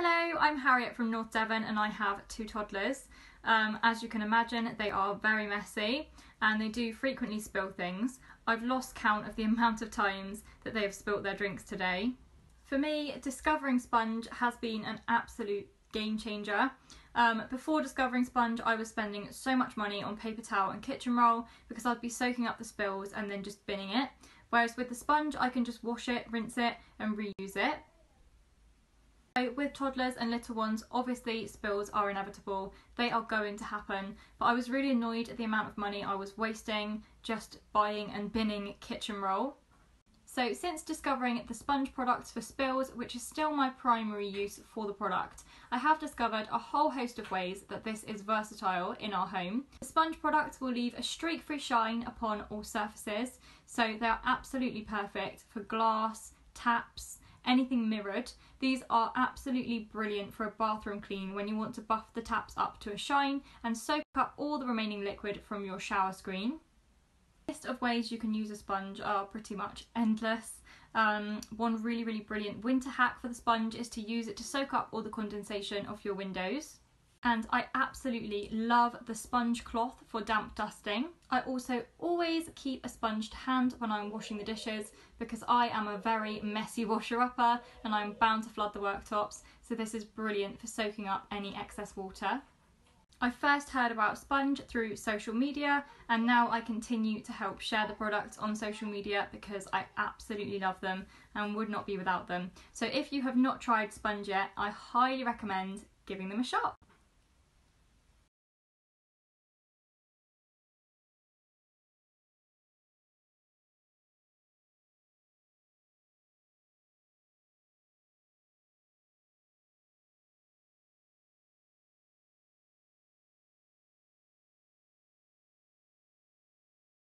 Hello, I'm Harriet from North Devon and I have two toddlers. Um, as you can imagine, they are very messy and they do frequently spill things. I've lost count of the amount of times that they have spilt their drinks today. For me, discovering SPh2ONGE has been an absolute game changer. Um, before discovering SPh2ONGE, I was spending so much money on paper towel and kitchen roll because I'd be soaking up the spills and then just binning it. Whereas with the sponge, I can just wash it, rinse it, and reuse it. So with toddlers and little ones, obviously spills are inevitable. They are going to happen. But I was really annoyed at the amount of money I was wasting just buying and binning kitchen roll. So since discovering the sponge products for spills, which is still my primary use for the product, I have discovered a whole host of ways that this is versatile in our home. The sponge products will leave a streak-free shine upon all surfaces, so they are absolutely perfect for glass, taps, anything mirrored. These are absolutely brilliant for a bathroom clean when you want to buff the taps up to a shine and soak up all the remaining liquid from your shower screen. The list of ways you can use a sponge are pretty much endless. Um, one really, really brilliant winter hack for the sponge is to use it to soak up all the condensation off your windows and I absolutely love the sponge cloth for damp dusting. I also always keep a sponge to hand when I'm washing the dishes because I am a very messy washer-upper and I'm bound to flood the worktops so this is brilliant for soaking up any excess water. I first heard about SPh2ONGE through social media and now I continue to help share the products on social media because I absolutely love them and would not be without them. So if you have not tried SPh2ONGE yet, I highly recommend giving them a shot.